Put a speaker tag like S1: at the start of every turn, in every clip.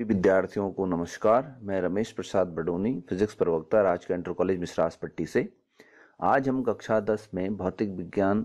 S1: विद्यार्थियों को नमस्कार। मैं रमेश प्रसाद बडोनी, फिजिक्स प्रवक्ता राज इंटर कॉलेज मिश्रास पट्टी से। आज हम कक्षा दस में भौतिक विज्ञान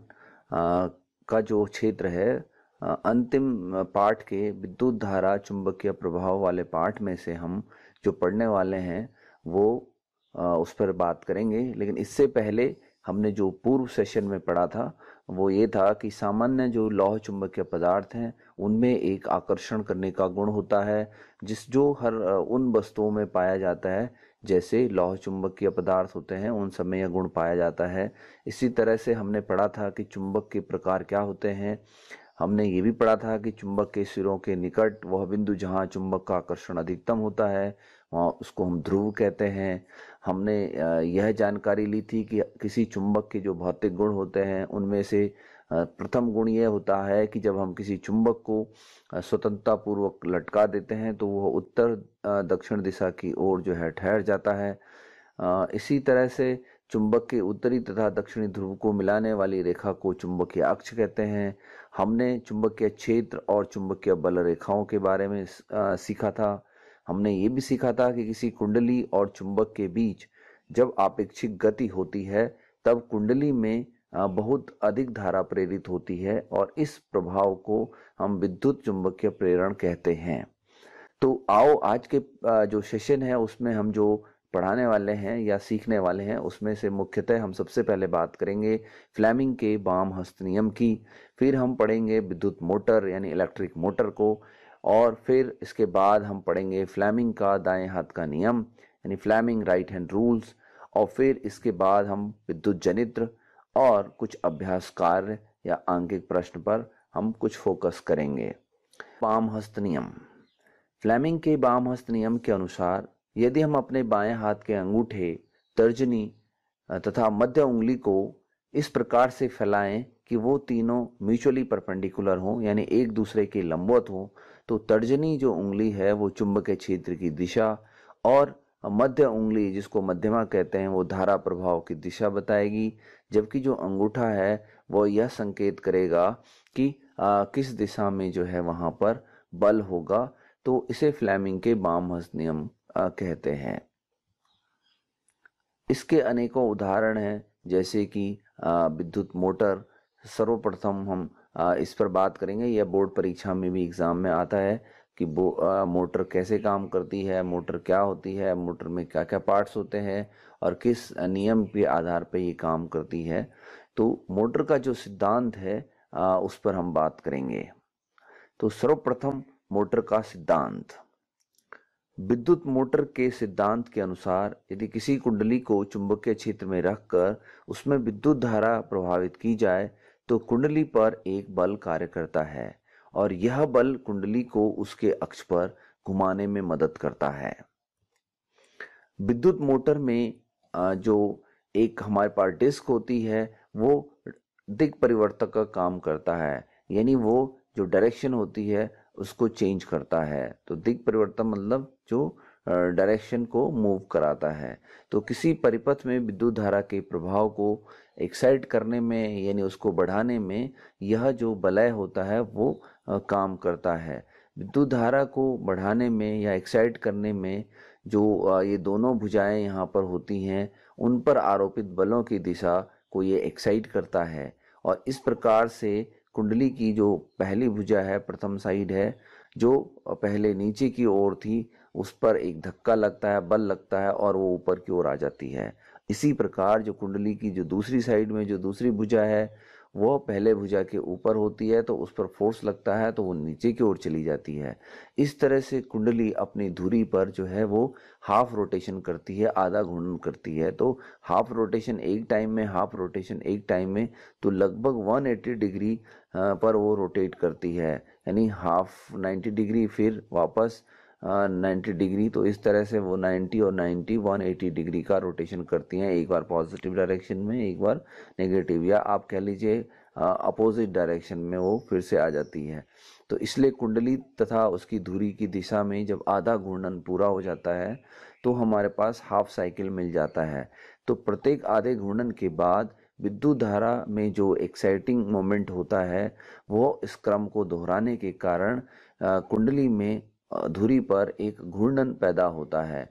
S1: का जो क्षेत्र है अंतिम पाठ के विद्युत धारा चुंबकीय प्रभाव वाले पाठ में से हम जो पढ़ने वाले हैं, वो उस पर बात करेंगे। लेकिन इससे पहले हमने जो पूर्व सेशन में पढ़ा था वो ये था कि सामान्य जो लौह चुंबकीय पदार्थ हैं, उनमें एक आकर्षण करने का गुण होता है, जिस जो हर उन वस्तुओं में पाया जाता है, जैसे लौह चुंबकीय पदार्थ होते हैं, उन सब में यह गुण पाया जाता है। इसी तरह से हमने पढ़ा था कि चुंबक के प्रकार क्या होते हैं। हमने ये भी पढ़ा था कि चुंबक के सिरों के निकट वह बिंदु जहाँ चुंबक का आकर्षण अधिकतम होता है, वहाँ उसको हम ध्रुव कहते हैं। हमने यह जानकारी ली थी कि किसी चुंबक के जो भौतिक गुण होते हैं, उनमें से प्रथम गुण यह होता है कि जब हम किसी चुंबक को स्वतंत्रता पूर्वक लटका देते हैं तो वह उत्तर दक्षिण दिशा की ओर जो है ठहर जाता है। इसी तरह से चुंबक के उत्तरी तथा दक्षिणी ध्रुव को मिलाने वाली रेखा को चुंबकीय अक्ष कहते हैं। हमने चुंबकीय क्षेत्र और चुंबकीय बल रेखाओं के बारे में सीखा था। हमने ये भी सीखा था कि किसी कुंडली और चुंबक के बीच जब आपेक्षिक गति होती है, तब कुंडली में बहुत अधिक धारा प्रेरित होती है और इस प्रभाव को हम विद्युत चुंबकीय प्रेरण कहते हैं। तो आओ आज के जो सेशन है, उसमें हम जो पढ़ाने वाले हैं या सीखने वाले हैं, उसमें से मुख्यतः हम सबसे पहले बात करेंगे फ्लैमिंग के बाम हस्त नियम की। फिर हम पढ़ेंगे विद्युत मोटर यानी इलेक्ट्रिक मोटर को, और फिर इसके बाद हम पढ़ेंगे फ्लैमिंग का दाएँ हाथ का नियम यानी फ्लैमिंग राइट हैंड रूल्स, और फिर इसके बाद हम विद्युत जनित्र और कुछ अभ्यास कार्य या आंकिक प्रश्न पर हम कुछ फोकस करेंगे। बाम हस्त नियम। फ्लैमिंग के बाम हस्त नियम के अनुसार यदि हम अपने बाएँ हाथ के अंगूठे तर्जनी तथा मध्य उंगली को इस प्रकार से फैलाएँ कि वो तीनों म्यूचुअली परपेंडिकुलर हों यानी एक दूसरे के लंबवत हों तो तर्जनी जो उंगली है वो चुंबकीय क्षेत्र की दिशा और मध्य उंगली जिसको मध्यमा कहते हैं वो धारा प्रभाव की दिशा बताएगी। जबकि जो अंगूठा है वो यह संकेत करेगा कि आ, किस दिशा में जो है वहाँ पर बल होगा। तो इसे फ्लैमिंग के बाम हस्त नियम कहते हैं। इसके अनेकों उदाहरण हैं, जैसे कि विद्युत मोटर। सर्वप्रथम हम इस पर बात करेंगे। यह बोर्ड परीक्षा में भी एग्ज़ाम में आता है कि मोटर कैसे काम करती है, मोटर क्या होती है, मोटर में क्या क्या पार्ट्स होते हैं और किस नियम के आधार पर ये काम करती है। तो मोटर का जो सिद्धांत है उस पर हम बात करेंगे। तो सर्वप्रथम मोटर का सिद्धांत। विद्युत मोटर के सिद्धांत के अनुसार, यदि किसी कुंडली को चुंबकीय क्षेत्र में रखकर उसमें विद्युत धारा प्रभावित की जाए तो कुंडली पर एक बल कार्य करता है, और यह बल कुंडली को उसके अक्ष पर घुमाने में मदद करता है। विद्युत मोटर में जो एक हमारे पास डिस्क होती है, वो दिग परिवर्तक का काम करता है, यानी वो जो डायरेक्शन होती है उसको चेंज करता है तो दिग परिवर्तन मतलब जो डायरेक्शन को मूव कराता है। तो किसी परिपथ में विद्युत धारा के प्रभाव को एक्साइट करने में, यानी उसको बढ़ाने में, यह जो बलय होता है, वो काम करता है। विद्युत धारा को बढ़ाने में या एक्साइट करने में जो ये दोनों भुजाएँ यहाँ पर होती हैं, उन पर आरोपित बलों की दिशा को ये एक्साइट करता है। और इस प्रकार से कुंडली की जो पहली भुजा है, प्रथम साइड है, जो पहले नीचे की ओर थी, उस पर एक धक्का लगता है, बल लगता है और वो ऊपर की ओर आ जाती है। इसी प्रकार जो कुंडली की जो दूसरी साइड में जो दूसरी भुजा है वो पहले भुजा के ऊपर होती है तो उस पर फोर्स लगता है तो वो नीचे की ओर चली जाती है। इस तरह से कुंडली अपनी धुरी पर जो है, वो हाफ़ रोटेशन करती है, आधा घूर्णन करती है। तो हाफ़ रोटेशन एक टाइम में हाफ़ रोटेशन एक टाइम में तो लगभग 180 डिग्री पर वो रोटेट करती है। यानी हाफ़ 90 डिग्री फिर वापस नाइन्टी डिग्री तो इस तरह से वो 90 और 90 180 डिग्री का रोटेशन करती हैं, एक बार पॉजिटिव डायरेक्शन में, एक बार नेगेटिव या आप कह लीजिए अपोजिट डायरेक्शन में वो फिर से आ जाती है। तो इसलिए कुंडली तथा उसकी धुरी की दिशा में जब आधा घूर्णन पूरा हो जाता है तो हमारे पास हाफ़ साइकिल मिल जाता है। तो प्रत्येक आधे घूर्णन के बाद विद्युत धारा में जो एक्साइटिंग मोमेंट होता है, वो इस क्रम को दोहराने के कारण कुंडली में धुरी पर एक घूर्णन पैदा होता है,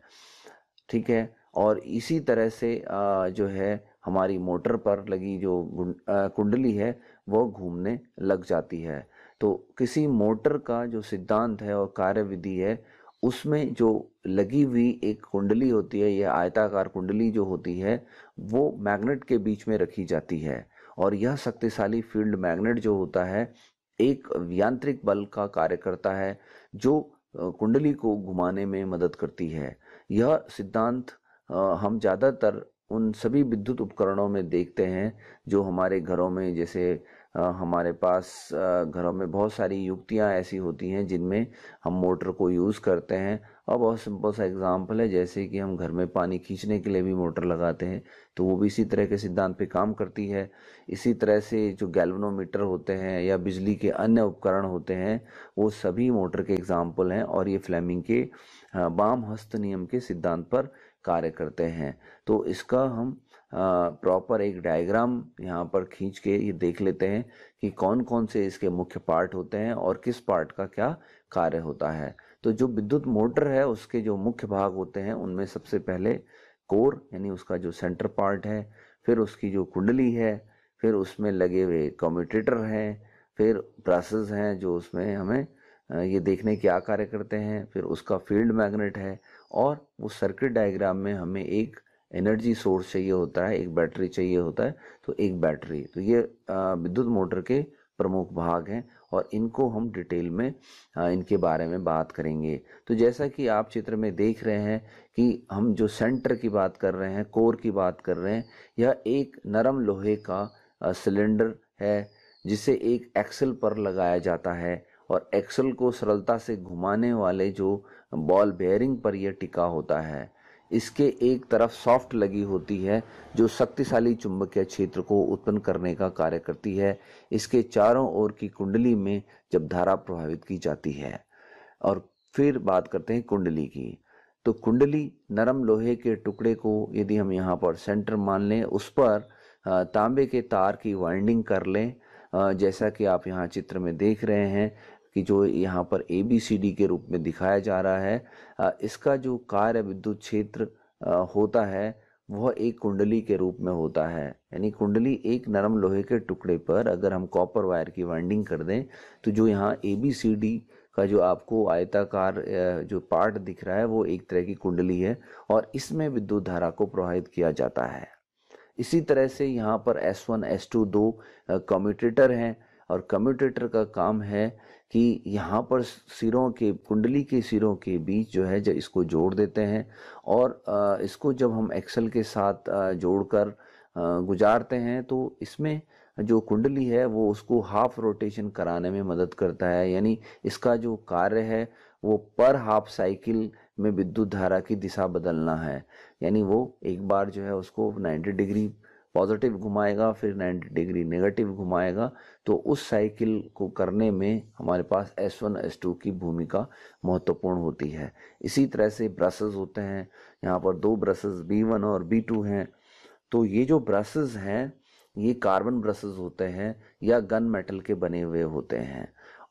S1: ठीक है? और इसी तरह से जो है, हमारी मोटर पर लगी जो कुंडली है, वो घूमने लग जाती है। तो किसी मोटर का जो सिद्धांत है और कार्य विधि है, उसमें जो लगी हुई एक कुंडली होती है या आयताकार कुंडली जो होती है, वो मैग्नेट के बीच में रखी जाती है। और यह शक्तिशाली फ़ील्ड मैग्नेट जो होता है, एक यांत्रिक बल का कार्य करता है, जो कुंडली को घुमाने में मदद करती है। यह सिद्धांत हम ज़्यादातर उन सभी विद्युत उपकरणों में देखते हैं जो हमारे घरों में, जैसे हमारे पास घरों में बहुत सारी युक्तियाँ ऐसी होती हैं जिनमें हम मोटर को यूज़ करते हैं। और बहुत सिंपल सा एग्जांपल है, जैसे कि हम घर में पानी खींचने के लिए भी मोटर लगाते हैं तो वो भी इसी तरह के सिद्धांत पे काम करती है। इसी तरह से जो गैल्वनोमीटर होते हैं या बिजली के अन्य उपकरण होते हैं, वो सभी मोटर के एग्ज़ाम्पल हैं और ये फ्लेमिंग के बाम हस्त नियम के सिद्धांत पर कार्य करते हैं। तो इसका हम प्रॉपर एक डायग्राम यहाँ पर खींच के ये देख लेते हैं कि कौन कौन से इसके मुख्य पार्ट होते हैं और किस पार्ट का क्या कार्य होता है। तो जो विद्युत मोटर है, उसके जो मुख्य भाग होते हैं, उनमें सबसे पहले कोर, यानी उसका जो सेंटर पार्ट है, फिर उसकी जो कुंडली है, फिर उसमें लगे हुए कम्यूटेटर हैं, फिर ब्रसेस हैं, जो उसमें हमें ये देखने क्या कार्य करते हैं, फिर उसका फ़ील्ड मैग्नेट है, और वो सर्किट डायग्राम में हमें एक एनर्जी सोर्स चाहिए होता है, एक बैटरी चाहिए होता है तो एक बैटरी तो ये विद्युत मोटर के प्रमुख भाग हैं। और इनको हम डिटेल में इनके बारे में बात करेंगे। तो जैसा कि आप चित्र में देख रहे हैं कि हम जो सेंटर की बात कर रहे हैं, कोर की बात कर रहे हैं, यह एक नरम लोहे का सिलेंडर है, जिसे एक एक्सल पर लगाया जाता है और एक्सल को सरलता से घुमाने वाले जो बॉल बेयरिंग पर यह टिका होता है। इसके एक तरफ़ सॉफ्ट लगी होती है, जो शक्तिशाली चुंबकीय क्षेत्र को उत्पन्न करने का कार्य करती है। इसके चारों ओर की कुंडली में जब धारा प्रभावित की जाती है। और फिर बात करते हैं कुंडली की। तो कुंडली नरम लोहे के टुकड़े को यदि हम यहाँ पर सेंटर मान लें, उस पर तांबे के तार की वाइंडिंग कर लें। जैसा कि आप यहाँ चित्र में देख रहे हैं कि जो यहाँ पर ए बी सी डी के रूप में दिखाया जा रहा है इसका जो कार्य विद्युत क्षेत्र होता है वह एक कुंडली के रूप में होता है। यानी कुंडली एक नरम लोहे के टुकड़े पर अगर हम कॉपर वायर की वाइंडिंग कर दें तो जो यहाँ ए बी सी डी का जो आपको आयताकार जो पार्ट दिख रहा है वो एक तरह की कुंडली है और इसमें विद्युत धारा को प्रवाहित किया जाता है। इसी तरह से यहाँ पर S1, S2 दो कम्यूटेटर हैं और कम्यूटेटर का काम है कि यहाँ पर सिरों के, कुंडली के सिरों के बीच जो है जब इसको जोड़ देते हैं और इसको जब हम एक्सल के साथ जोड़कर गुजारते हैं तो इसमें जो कुंडली है वो उसको हाफ़ रोटेशन कराने में मदद करता है। यानी इसका जो कार्य है वो पर हाफ़ साइकिल में विद्युत धारा की दिशा बदलना है। यानी वो एक बार जो है उसको 90 डिग्री पॉजिटिव घुमाएगा, फिर 90 डिग्री नेगेटिव घुमाएगा तो उस साइकिल को करने में हमारे पास S1 S2 की भूमिका महत्वपूर्ण होती है। इसी तरह से ब्रसेस होते हैं, यहाँ पर दो ब्रसेस B1 और B2 हैं। तो ये जो ब्रसेस हैं, ये कार्बन ब्रसेस होते हैं या गन मेटल के बने हुए होते हैं।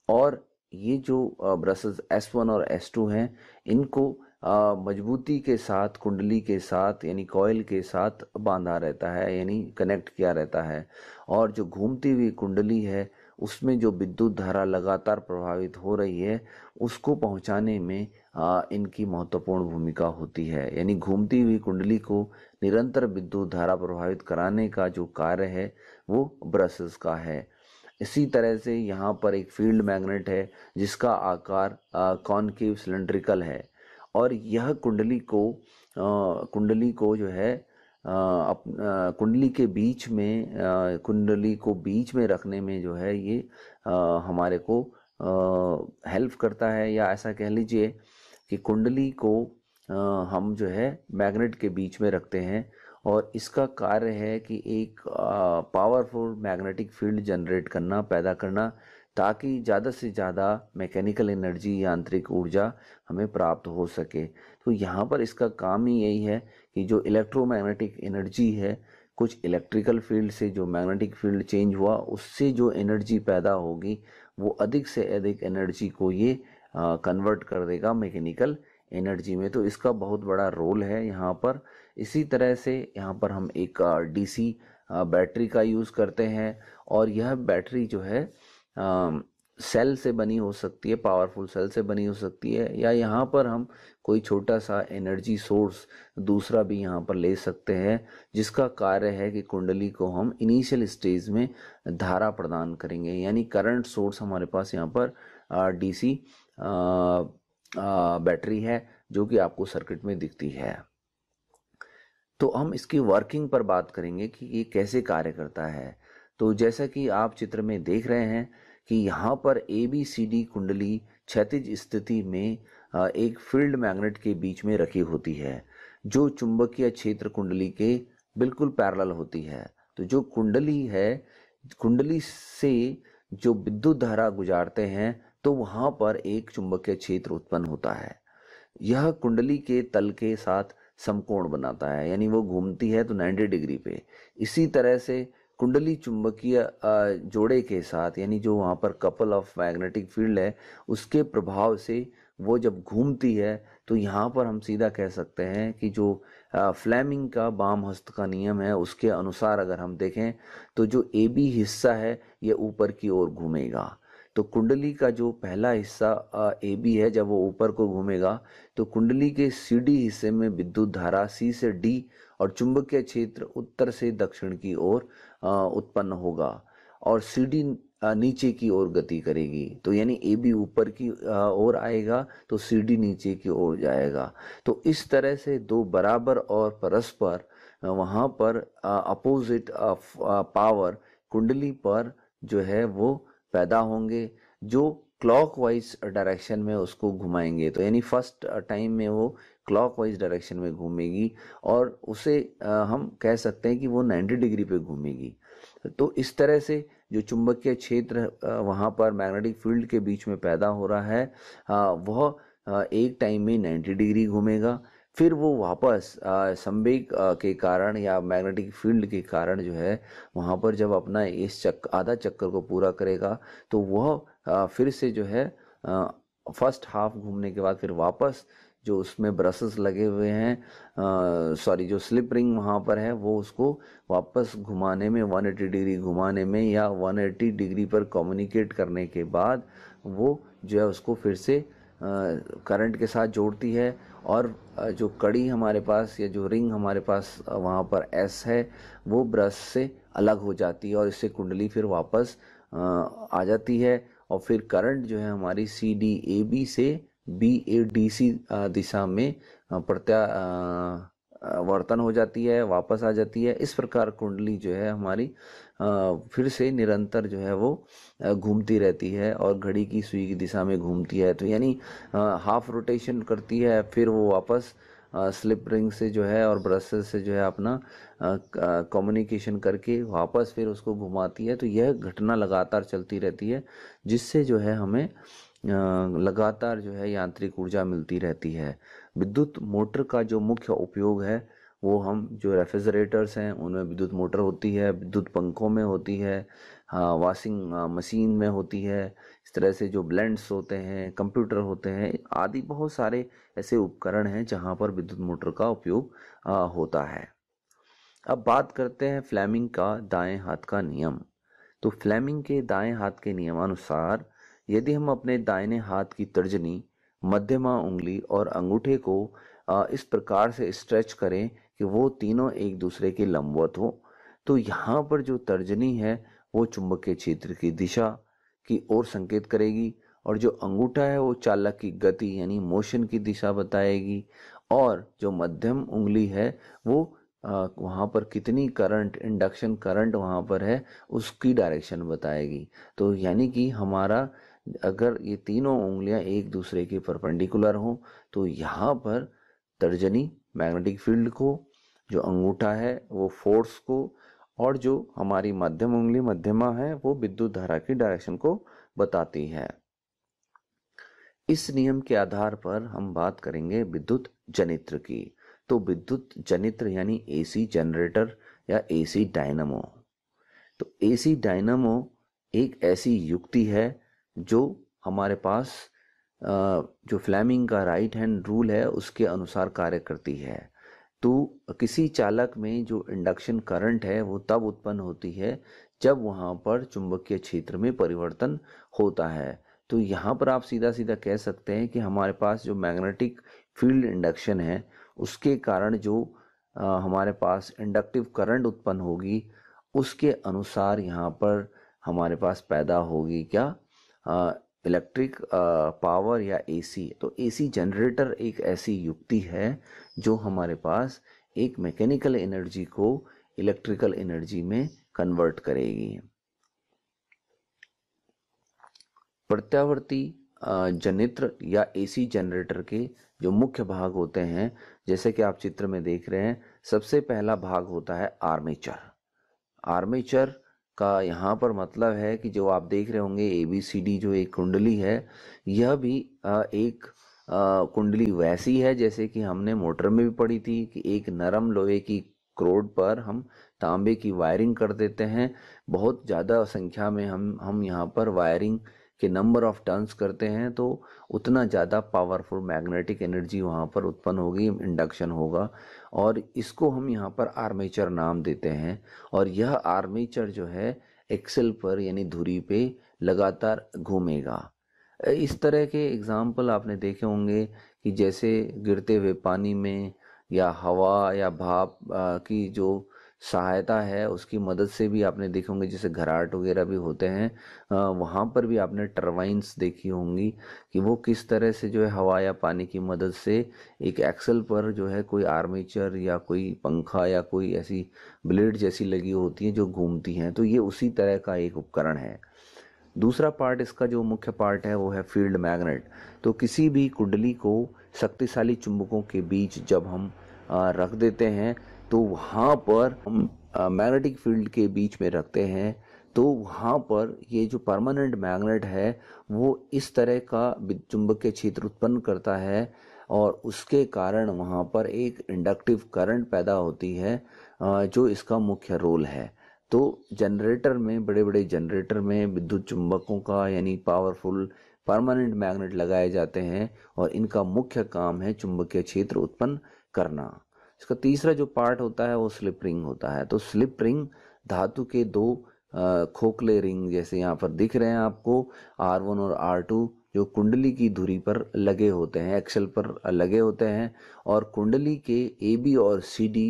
S1: और ये जो ब्रसेस S1 और S2 हैं, इनको मजबूती के साथ कुंडली के साथ यानी कॉयल के साथ बांधा रहता है यानी कनेक्ट किया रहता है। और जो घूमती हुई कुंडली है उसमें जो विद्युत धारा लगातार प्रभावित हो रही है उसको पहुँचाने में आ, इनकी महत्वपूर्ण भूमिका होती है। यानी घूमती हुई कुंडली को निरंतर विद्युत धारा प्रभावित कराने का जो कार्य है वो ब्रसेस का है। इसी तरह से यहाँ पर एक फ़ील्ड मैग्नेट है जिसका आकार कॉनकेव सिलेंड्रिकल है। और यह कुंडली को कुंडली को जो है अप कुंडली के बीच में कुंडली को बीच में रखने में जो है ये हमारे को हेल्प करता है या ऐसा कह लीजिए कि कुंडली को हम जो है मैग्नेट के बीच में रखते हैं और इसका कार्य है कि एक पावरफुल मैग्नेटिक फ़ील्ड जनरेट करना, पैदा करना ताकि ज़्यादा से ज़्यादा मैकेनिकल एनर्जी यांत्रिक ऊर्जा हमें प्राप्त हो सके। तो यहाँ पर इसका काम ही यही है कि जो इलेक्ट्रोमैग्नेटिक एनर्जी है, कुछ इलेक्ट्रिकल फ़ील्ड से जो मैग्नेटिक फ़ील्ड चेंज हुआ, उससे जो एनर्जी पैदा होगी, वो अधिक से अधिक एनर्जी को ये कन्वर्ट कर देगा मैकेनिकल एनर्जी में। तो इसका बहुत बड़ा रोल है यहाँ पर। इसी तरह से यहाँ पर हम एक डीसी बैटरी का यूज़ करते हैं और यह बैटरी जो है सेल से बनी हो सकती है, पावरफुल सेल से बनी हो सकती है, या यहाँ पर हम कोई छोटा सा एनर्जी सोर्स दूसरा भी यहाँ पर ले सकते हैं, जिसका कार्य है कि कुंडली को हम इनिशियल स्टेज में धारा प्रदान करेंगे। यानी करंट सोर्स हमारे पास यहाँ पर डीसी बैटरी है, जो कि आपको सर्किट में दिखती है। तो हम इसकी वर्किंग पर बात करेंगे कि ये कैसे कार्य करता है। तो जैसा कि आप चित्र में देख रहे हैं कि यहाँ पर ए बी सी डी कुंडली क्षैतिज स्थिति में एक फ़ील्ड मैग्नेट के बीच में रखी होती है, जो चुंबकीय क्षेत्र कुंडली के बिल्कुल पैरल होती है। तो जो कुंडली है, कुंडली से जो विद्युत धारा गुजारते हैं तो वहाँ पर एक चुंबकीय क्षेत्र उत्पन्न होता है। यह कुंडली के तल के साथ समकोण बनाता है, यानी वो घूमती है तो 90 डिग्री पे। इसी तरह से कुंडली चुंबकीय जोड़े के साथ, यानी जो वहाँ पर कपल ऑफ़ मैग्नेटिक फ़ील्ड है, उसके प्रभाव से वो जब घूमती है तो यहाँ पर हम सीधा कह सकते हैं कि जो फ्लैमिंग का बाम हस्त का नियम है, उसके अनुसार अगर हम देखें तो जो ए बी हिस्सा है, ये ऊपर की ओर घूमेगा। तो कुंडली का जो पहला हिस्सा ए बी है, जब वो ऊपर को घूमेगा तो कुंडली के सी डी हिस्से में विद्युत धारा सी से डी और चुंबकीय क्षेत्र उत्तर से दक्षिण की ओर उत्पन्न होगा और सी डी नीचे की ओर गति करेगी। तो यानी ए बी ऊपर की ओर आएगा तो सी डी नीचे की ओर जाएगा। तो इस तरह से दो बराबर और परस्पर वहाँ पर अपोजिट पावर कुंडली पर जो है वो पैदा होंगे, जो क्लॉकवाइज डायरेक्शन में उसको घुमाएँगे। तो यानी फ़र्स्ट टाइम में वो क्लॉकवाइज डायरेक्शन में घूमेगी और उसे हम कह सकते हैं कि वो 90 डिग्री पे घूमेगी। तो इस तरह से जो चुंबकीय क्षेत्र वहाँ पर मैग्नेटिक फ़ील्ड के बीच में पैदा हो रहा है वह एक टाइम में 90 डिग्री घूमेगा। फिर वो वापस संवेग के कारण या मैग्नेटिक फ़ील्ड के कारण जो है, वहाँ पर जब अपना इस चक्कर आधा चक्कर को पूरा करेगा तो वह फिर से जो है फ़र्स्ट हाफ़ घूमने के बाद फिर वापस जो उसमें ब्रशेस लगे हुए हैं सॉरी, जो स्लिप रिंग वहाँ पर है, वो उसको वापस घुमाने में 180 डिग्री घुमाने में या 180 डिग्री पर कम्युनिकेट करने के बाद वो जो है उसको फिर से करंट के साथ जोड़ती है और जो कड़ी हमारे पास या जो रिंग हमारे पास वहाँ पर एस है, वो ब्रश से अलग हो जाती है और इससे कुंडली फिर वापस आ जाती है। और फिर करंट जो है हमारी सी डी ए बी से बी ए डी सी दिशा में प्रत्या वर्तन हो जाती है, वापस आ जाती है। इस प्रकार कुंडली जो है हमारी फिर से निरंतर जो है वो घूमती रहती है और घड़ी की सुई की दिशा में घूमती है। तो यानी हाफ़ रोटेशन करती है, फिर वो वापस स्लिप रिंग से जो है और ब्रशेस से जो है अपना कम्युनिकेशन करके वापस फिर उसको घुमाती है। तो यह घटना लगातार चलती रहती है, जिससे जो है हमें लगातार जो है यांत्रिक ऊर्जा मिलती रहती है। विद्युत मोटर का जो मुख्य उपयोग है, वो हम जो रेफ्रिजरेटर्स हैं, उनमें विद्युत मोटर होती है, विद्युत पंखों में होती है वाशिंग मशीन में होती है, इस तरह से जो ब्लेंड्स होते हैं कंप्यूटर होते हैं, आदि बहुत सारे ऐसे उपकरण हैं जहाँ पर विद्युत मोटर का उपयोग होता है। अब बात करते हैं फ्लैमिंग का दाएँ हाथ का नियम। तो फ्लैमिंग के दाएँ हाथ के नियमानुसार, यदि हम अपने दाहिने हाथ की तर्जनी, मध्यमा उंगली और अंगूठे को इस प्रकार से स्ट्रेच करें कि वो तीनों एक दूसरे के लंबवत हो तो यहाँ पर जो तर्जनी है वो चुंबकीय क्षेत्र की दिशा की ओर संकेत करेगी और जो अंगूठा है वो चालक की गति यानी मोशन की दिशा बताएगी और जो मध्यम उंगली है वो वहाँ पर कितनी करंट इंडक्शन करंट वहाँ पर है, उसकी डायरेक्शन बताएगी। तो यानी कि हमारा, अगर ये तीनों उंगलियाँ एक दूसरे के परपेंडिकुलर हों तो यहाँ पर तर्जनी मैग्नेटिक फ़ील्ड को, जो अंगूठा है वो फोर्स को और जो हमारी मध्यम उंगली, मध्यमा है, वो विद्युत धारा की डायरेक्शन को बताती है। इस नियम के आधार पर हम बात करेंगे विद्युत जनित्र की। तो विद्युत जनित्र यानी एसी जनरेटर या एसी डायनामो तो एसी डायनामो एक ऐसी युक्ति है जो हमारे पास जो फ्लैमिंग का राइट हैंड रूल है, उसके अनुसार कार्य करती है। तो किसी चालक में जो इंडक्शन करंट है वो तब उत्पन्न होती है जब वहाँ पर चुंबकीय क्षेत्र में परिवर्तन होता है। तो यहाँ पर आप सीधा सीधा कह सकते हैं कि हमारे पास जो मैग्नेटिक फ़ील्ड इंडक्शन है उसके कारण जो आ, हमारे पास इंडक्टिव करंट उत्पन्न होगी उसके अनुसार यहाँ पर हमारे पास पैदा होगी क्या? इलेक्ट्रिक पावर या एसी तो एसी जनरेटर एक ऐसी युक्ति है जो हमारे पास एक मैकेनिकल एनर्जी को इलेक्ट्रिकल एनर्जी में कन्वर्ट करेगी। प्रत्यावर्ती जनित्र या एसी जनरेटर के जो मुख्य भाग होते हैं, जैसे कि आप चित्र में देख रहे हैं, सबसे पहला भाग होता है आर्मेचर आर्मेचर का यहाँ पर मतलब है कि जो आप देख रहे होंगे ए बी सी डी जो एक कुंडली है, यह भी एक कुंडली वैसी है जैसे कि हमने मोटर में भी पढ़ी थी कि एक नरम लोहे की क्रोड पर हम तांबे की वायरिंग कर देते हैं। बहुत ज़्यादा संख्या में हम हम यहाँ पर वायरिंग के नंबर ऑफ़ टर्न्स करते हैं तो उतना ज़्यादा पावरफुल मैग्नेटिक एनर्जी वहाँ पर उत्पन्न होगी, इंडक्शन होगा। और इसको हम यहाँ पर आर्मेचर नाम देते हैं। और यह आर्मेचर जो है एक्सेल पर यानी धुरी पे लगातार घूमेगा। इस तरह के एग्ज़ाम्पल आपने देखे होंगे कि जैसे गिरते हुए पानी में या हवा या भाप की जो सहायता है, उसकी मदद से भी आपने देखे होंगे, जैसे घराट वगैरह भी होते हैं वहाँ पर भी आपने टर्बाइंस देखी होंगी कि वो किस तरह से जो है हवा या पानी की मदद से एक एक्सल पर जो है कोई आर्मेचर या कोई पंखा या कोई ऐसी ब्लेड जैसी लगी होती है जो घूमती हैं तो ये उसी तरह का एक उपकरण है। दूसरा पार्ट इसका जो मुख्य पार्ट है, वो है फ़ील्ड मैग्नेट। तो किसी भी कुंडली को शक्तिशाली चुंबकों के बीच जब हम रख देते हैं तो वहाँ पर हम मैग्नेटिक फ़ील्ड के बीच में रखते हैं तो वहाँ पर ये जो परमानेंट मैग्नेट है, वो इस तरह का चुंबकीय क्षेत्र उत्पन्न करता है और उसके कारण वहाँ पर एक इंडक्टिव करंट पैदा होती है जो इसका मुख्य रोल है। तो जनरेटर में बड़े बड़े जनरेटर में विद्युत चुंबकों का यानी पावरफुल परमानेंट मैग्नेट लगाए जाते हैं और इनका मुख्य काम है चुंबकीय क्षेत्र उत्पन्न करना। इसका तीसरा जो पार्ट होता है, वो स्लिप रिंग होता है। तो स्लिप रिंग धातु के दो खोखले रिंग जैसे यहाँ पर दिख रहे हैं आपको। आर वन और आर टू जो कुंडली की धुरी पर लगे होते हैं एक्सल पर लगे होते हैं और कुंडली के ए बी और सी डी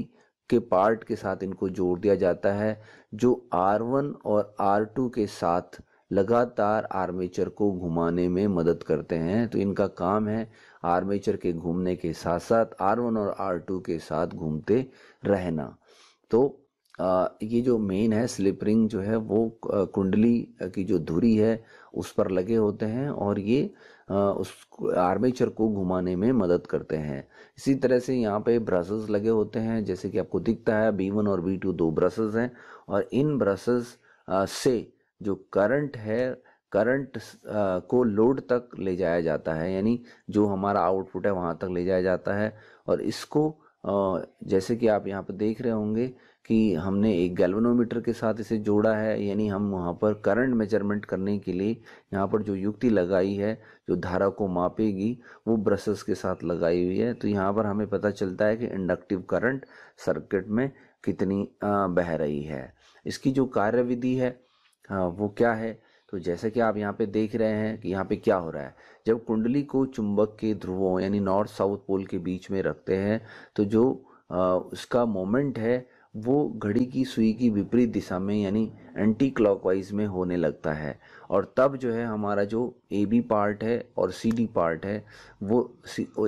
S1: के पार्ट के साथ इनको जोड़ दिया जाता है, जो आर वन और आर टू के साथ लगातार आर्मेचर को घुमाने में मदद करते हैं। तो इनका काम है आर्मेचर के घूमने के साथ साथ आर वन और आर टू के साथ घूमते रहना। तो ये जो मेन है स्लिप रिंग जो है, वो कुंडली की जो धुरी है, उस पर लगे होते हैं और ये उस आर्मेचर को घुमाने में मदद करते हैं। इसी तरह से यहाँ पे ब्रसेस लगे होते हैं, जैसे कि आपको दिखता है बी वन और बी टू दो ब्रसेस हैं और इन ब्रसेस से जो करंट है करंट को लोड तक ले जाया जाता है, यानी जो हमारा आउटपुट है वहाँ तक ले जाया जाता है। और इसको जैसे कि आप यहाँ पर देख रहे होंगे कि हमने एक गैल्वेनोमीटर के साथ इसे जोड़ा है, यानी हम वहाँ पर करंट मेज़रमेंट करने के लिए यहाँ पर जो युक्ति लगाई है, जो धारा को मापेगी, वो ब्रशेस के साथ लगाई हुई है। तो यहाँ पर हमें पता चलता है कि इंडक्टिव करंट सर्किट में कितनी बह रही है। इसकी जो कार्यविधि है वो क्या है? तो जैसे कि आप यहाँ पे देख रहे हैं कि यहाँ पे क्या हो रहा है। जब कुंडली को चुंबक के ध्रुवों यानी नॉर्थ साउथ पोल के बीच में रखते हैं तो जो आ, उसका मोमेंट है वो घड़ी की सुई की विपरीत दिशा में यानी एंटी क्लॉकवाइज में होने लगता है। और तब जो है हमारा जो ए बी पार्ट है और सी डी पार्ट है वो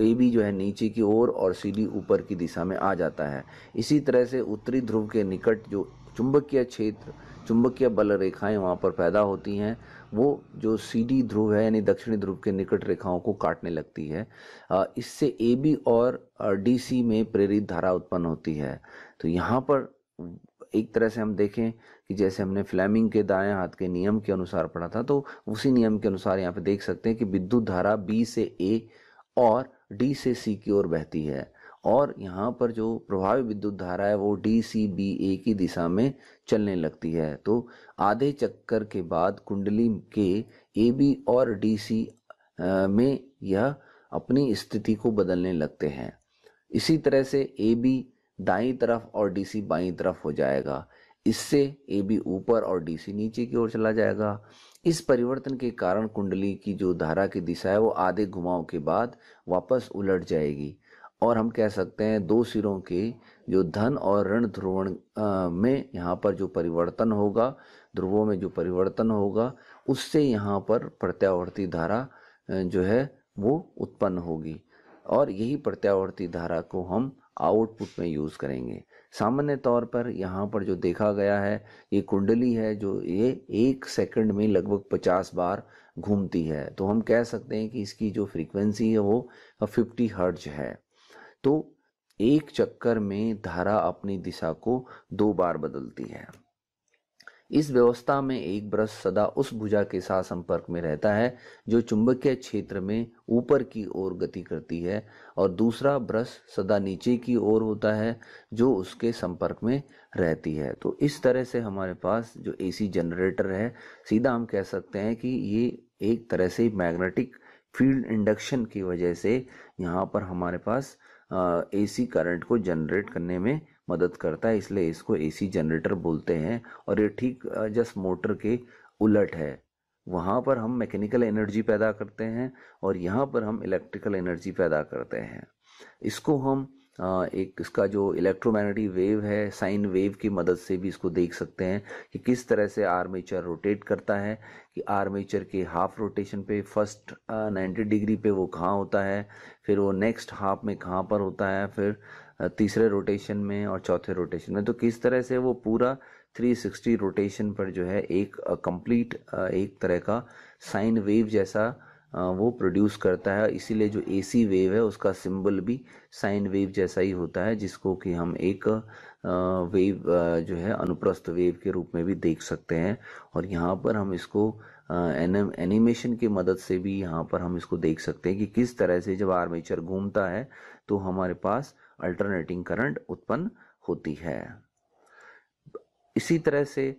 S1: ए बी जो है नीचे की ओर और सी डी ऊपर की दिशा में आ जाता है। इसी तरह से उत्तरी ध्रुव के निकट जो चुंबकीय क्षेत्र चुंबकीय बल रेखाएँ वहाँ पर पैदा होती हैं। वो जो सीडी ध्रुव है, यानी दक्षिणी ध्रुव के निकट रेखाओं को काटने लगती है। इससे ए बी और डी सी में प्रेरित धारा उत्पन्न होती है। तो यहाँ पर एक तरह से हम देखें कि जैसे हमने फ्लैमिंग के दाएँ हाथ के नियम के अनुसार पढ़ा था तो उसी नियम के अनुसार यहाँ पे देख सकते हैं कि विद्युत धारा बी से ए और डी से सी की ओर बहती है। और यहाँ पर जो प्रभावी विद्युत धारा है, वो डी सी बी ए की दिशा में चलने लगती है। तो आधे चक्कर के बाद कुंडली के ए बी और डी सी में यह अपनी स्थिति को बदलने लगते हैं। इसी तरह से ए बी दाई तरफ़ और डी सी बाई तरफ़ हो जाएगा। इससे ए बी ऊपर और डी सी नीचे की ओर चला जाएगा। इस परिवर्तन के कारण कुंडली की जो धारा की दिशा है, वो आधे घुमाव के बाद वापस उलट जाएगी। और हम कह सकते हैं दो सिरों के जो धन और ऋण ध्रुवण में यहाँ पर जो परिवर्तन होगा, ध्रुवों में जो परिवर्तन होगा, उससे यहाँ पर प्रत्यावर्ती धारा जो है वो उत्पन्न होगी। और यही प्रत्यावर्ती धारा को हम आउटपुट में यूज़ करेंगे। सामान्य तौर पर यहाँ पर जो देखा गया है, ये कुंडली है जो ये एक सेकंड में लगभग पचास बार घूमती है। तो हम कह सकते हैं कि इसकी जो फ्रीक्वेंसी है वो फिफ्टी हर्ज है। तो एक चक्कर में धारा अपनी दिशा को दो बार बदलती है। इस व्यवस्था में एक ब्रश सदा उस भुजा के साथ संपर्क में रहता है, जो चुंबकीय क्षेत्र में ऊपर की ओर गति करती है, और दूसरा ब्रश सदा नीचे की ओर होता है, जो उसके संपर्क में रहती है। तो इस तरह से हमारे पास जो एसी जनरेटर है, सीधा हम कह सकते हैं कि ये एक तरह से मैग्नेटिक फ़ील्ड इंडक्शन की वजह से यहाँ पर हमारे पास एसी करंट को जनरेट करने में मदद करता है, इसलिए इसको एसी जनरेटर बोलते हैं। और ये ठीक जस्ट मोटर के उलट है। वहाँ पर हम मैकेनिकल एनर्जी पैदा करते हैं और यहाँ पर हम इलेक्ट्रिकल एनर्जी पैदा करते हैं। इसको हम एक इसका जो इलेक्ट्रोमैग्नेटिक वेव है साइन वेव की मदद से भी इसको देख सकते हैं कि किस तरह से आर्मेचर रोटेट करता है, कि आर्मेचर के हाफ़ रोटेशन पे फ़र्स्ट 90 डिग्री पे वो कहाँ होता है, फिर वो नेक्स्ट हाफ़ में कहाँ पर होता है, फिर तीसरे रोटेशन में और चौथे रोटेशन में। तो किस तरह से वो पूरा 360 रोटेशन पर जो है एक कंप्लीट एक तरह का साइन वेव जैसा वो प्रोड्यूस करता है। इसीलिए जो एसी वेव है, उसका सिंबल भी साइन वेव जैसा ही होता है, जिसको कि हम एक वेव जो है, अनुप्रस्थ वेव के रूप में भी देख सकते हैं। और यहाँ पर हम इसको एनिमेशन की मदद से भी यहाँ पर हम इसको देख सकते हैं कि किस तरह से जब आर्मेचर घूमता है तो हमारे पास अल्टरनेटिंग करंट उत्पन्न होती है। इसी तरह से